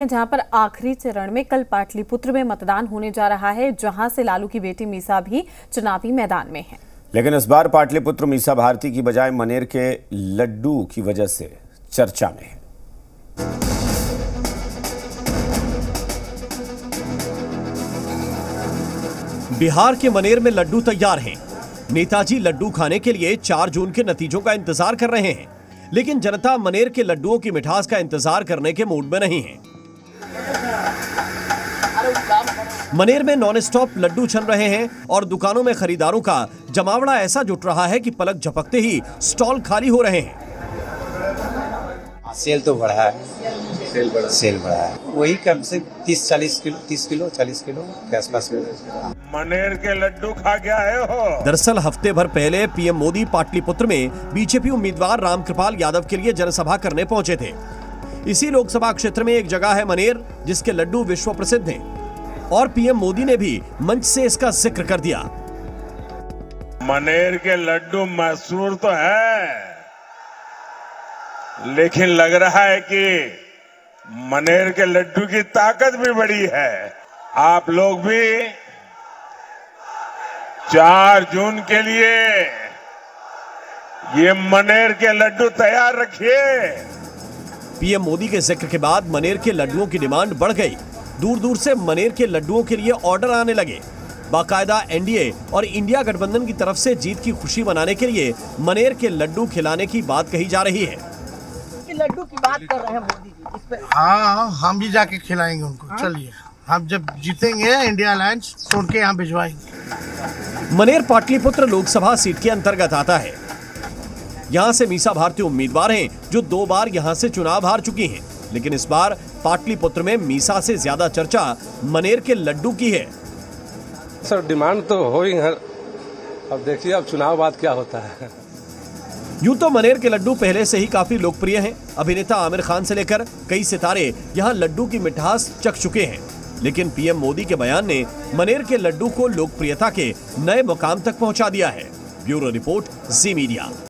जहाँ पर आखिरी चरण में कल पाटलिपुत्र में मतदान होने जा रहा है जहाँ से लालू की बेटी मीसा भी चुनावी मैदान में है। लेकिन इस बार पाटलिपुत्र मीसा भारती की बजाय मनेर के लड्डू की वजह से चर्चा में है। बिहार के मनेर में लड्डू तैयार हैं। नेताजी लड्डू खाने के लिए 4 जून के नतीजों का इंतज़ार कर रहे हैं लेकिन जनता मनेर के लड्डुओं की मिठास का इंतज़ार करने के मूड में नहीं है। मनेर में नॉन स्टॉप लड्डू छन रहे हैं और दुकानों में खरीदारों का जमावड़ा ऐसा जुट रहा है कि पलक झपकते ही स्टॉल खाली हो रहे हैं। सेल तो बढ़ा है। सेल बढ़ा सेल बढ़ा है। वही कम से तीस चालीस किलो तीस किलो चालीस किलो के आसपास मनेर के लड्डू खा गया है हो दरअसल हफ़्ते भर पहले पीएम मोदी पाटलिपुत्र में बीजेपी उम्मीदवार रामकृपाल यादव के लिए जनसभा करने पहुँचे थे। इसी लोकसभा क्षेत्र में एक जगह है मनेर, जिसके लड्डू विश्व प्रसिद्ध हैं। और पीएम मोदी ने भी मंच से इसका ज़िक्र कर दिया। मनेर के लड्डू मशहूर तो है, लेकिन लग रहा है कि मनेर के लड्डू की ताकत भी बड़ी है। आप लोग भी चार जून के लिए ये मनेर के लड्डू तैयार रखिए। पीएम मोदी के ज़िक्र के बाद मनेर के लड्डुओं की डिमांड बढ़ गई। दूर दूर से मनेर के लड्डुओं के लिए ऑर्डर आने लगे। बाकायदा एनडीए और इंडिया गठबंधन की तरफ़ से जीत की खुशी मनाने के लिए मनेर के लड्डू खिलाने की बात कही जा रही है। लड्डू की बात कर रहे हैं मोदी जी इस पे। हाँ हम भी जाके खिलाएँगे उनको। चलिए हम जब जीतेंगे इंडिया अलायंस तो उनके यहाँ भिजवाएँगे। मनेर पाटलिपुत्र लोकसभा सीट के अंतर्गत आता है। यहाँ से मीसा भारती उम्मीदवार हैं जो दो बार यहाँ से चुनाव हार चुकी हैं। लेकिन इस बार पाटलिपुत्र में मीसा से ज़्यादा चर्चा मनेर के लड्डू की है। सर डिमांड तो हो ही है। अब देखिए अब चुनाव बाद क्या होता है। यूँ तो मनेर के लड्डू पहले से ही काफ़ी लोकप्रिय हैं। अभिनेता आमिर खान से लेकर कई सितारे यहाँ लड्डू की मिठास चख चुके हैं। लेकिन पीएम मोदी के बयान ने मनेर के लड्डू को लोकप्रियता के नए मुकाम तक पहुँचा दिया है। Bureau report Zee Media.